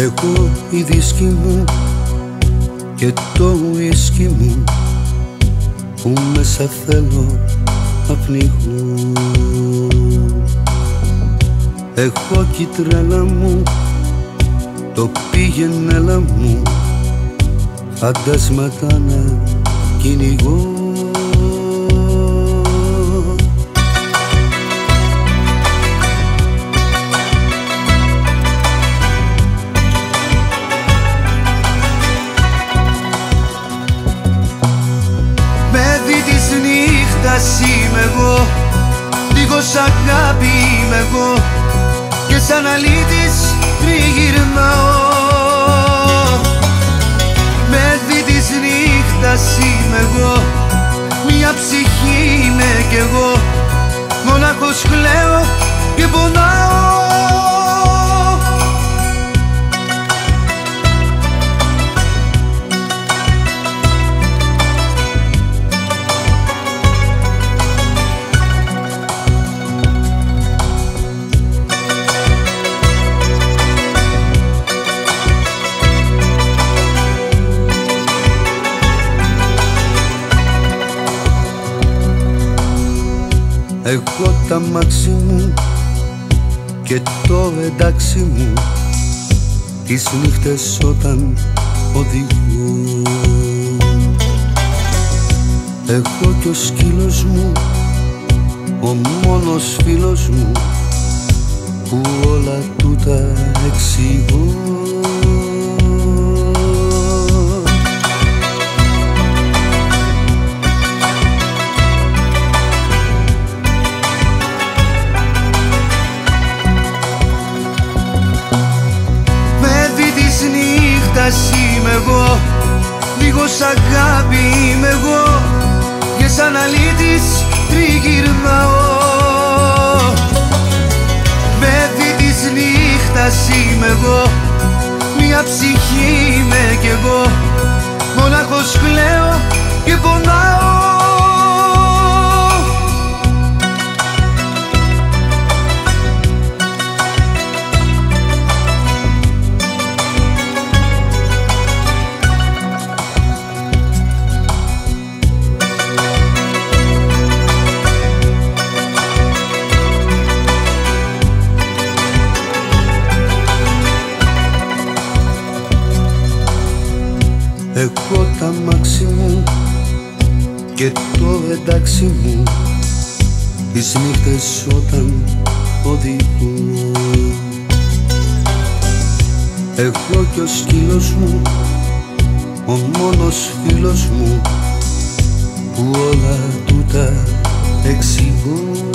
Εγώ η δίσκη μου και το ουίσκι μου που μέσα θέλω να πνιγώ Εγώ κι η τρέλα μου το πήγαινε μου φαντάσματα να κυνηγώ είμαι εγώ. Λίγος αγάπη είμαι εγώ. Και σαν αλήτης τριγυρνάω. Με δι της νύχτας είμαι εγώ. Μια ψυχή είμαι κι εγώ. Μονάχος κλαίω και πονάω Εγώ τα μάξι μου και το εντάξει μου τις νύχτες όταν οδηγώ Εγώ κι ο σκύλος μου ο μόνος φίλος μου που όλα τούτα εξηγώ Λίγος αγάπη είμαι εγώ Και σαν αλήτης τριγυρνάω. Παιδί της νύχτας είμαι εγώ Μια ψυχή είμαι κι εγώ. Μονάχος κλαίω και πονάω Εγώ τα μάξι μου και το εντάξει μου. Τις νύχτες όταν οδηγώ Εγώ κι ο σκύλος μου ο μόνος φίλος μου που όλα τούτα εξηγώ